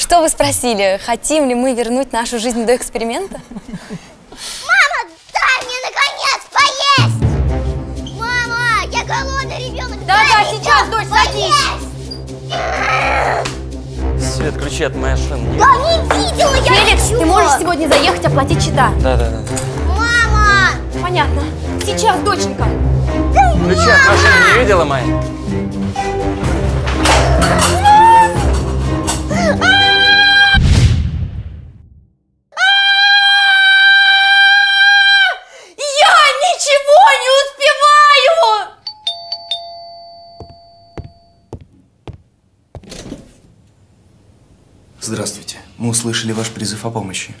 Что вы спросили? Хотим ли мы вернуть нашу жизнь до эксперимента? Мама, дай мне наконец поесть! Мама, я голодный ребенок! Да-да, дай мне сейчас, дочь, поесть! Свет, ключи от машины. Я не видела, я Феликс, ты можешь сегодня заехать оплатить счета? Да, да, да. Мама! Понятно. Сейчас, доченька. Ключи от машины не видела, Майя? Здравствуйте. Мы услышали ваш призыв о помощи.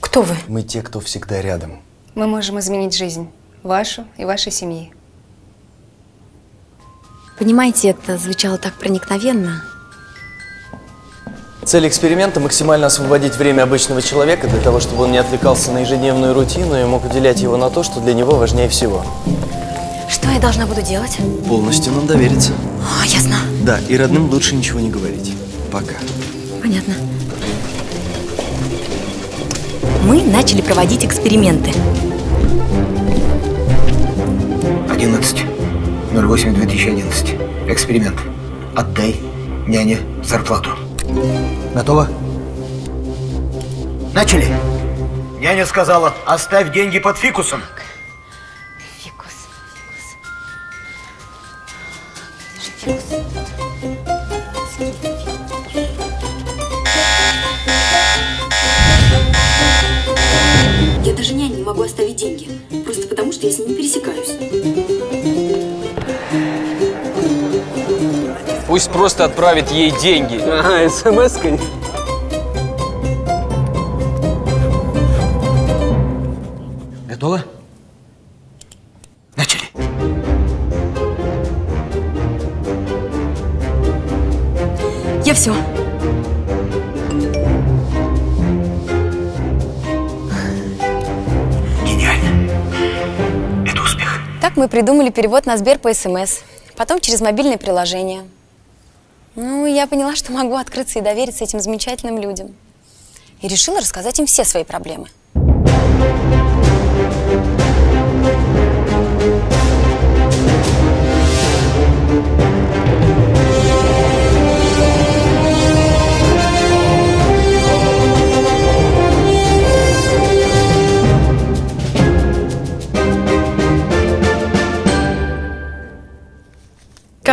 Кто вы? Мы те, кто всегда рядом. Мы можем изменить жизнь. Вашу и вашей семьи. Понимаете, это звучало так проникновенно. Цель эксперимента – максимально освободить время обычного человека для того, чтобы он не отвлекался на ежедневную рутину и мог уделять его на то, что для него важнее всего. Что я должна буду делать? Полностью нам довериться. О, ясно. Да, и родным лучше ничего не говорить. Пока. Понятно. Мы начали проводить эксперименты. 11. 08 2011. Эксперимент. Отдай няне зарплату. Готово? Начали. Няня сказала, оставь деньги под фикусом. Пересекаюсь. Пусть просто отправит ей деньги. Ага, смс-ка. Готово? Начали. Я все. Так мы придумали перевод на Сбер по СМС. Потом через мобильное приложение. Ну, я поняла, что могу открыться и довериться этим замечательным людям. И решила рассказать им все свои проблемы.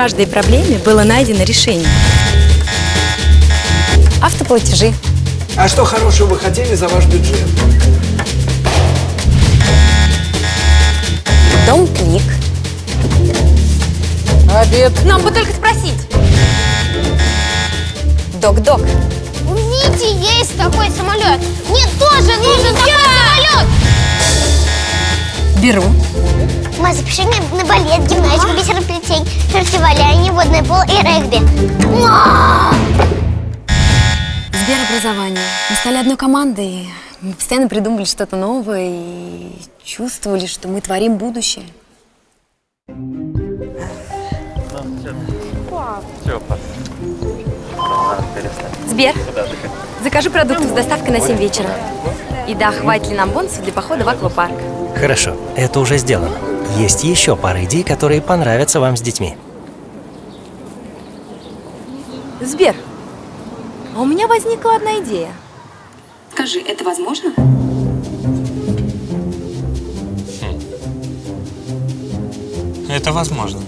Каждой проблеме было найдено решение. Автоплатежи, А что хорошего вы хотели за ваш бюджет? дом книг. Обед. Нам бы только спросить. Док-док. У Вити есть такой самолет! Мне тоже нужен такой самолет! Беру. Ма, запиши меня на балет, поло и регби. Сберобразование. Мы стали одной командой. Мы постоянно придумывали что-то новое и чувствовали, что мы творим будущее. Сбер, закажи продукты с доставкой на 7 вечера. И да, хватит ли нам бонусов для похода в аквапарк? Хорошо, это уже сделано. Есть еще пара идей, которые понравятся вам с детьми. Сбер, а у меня возникла одна идея. Скажи, это возможно? Это возможно.